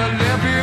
an Olympian.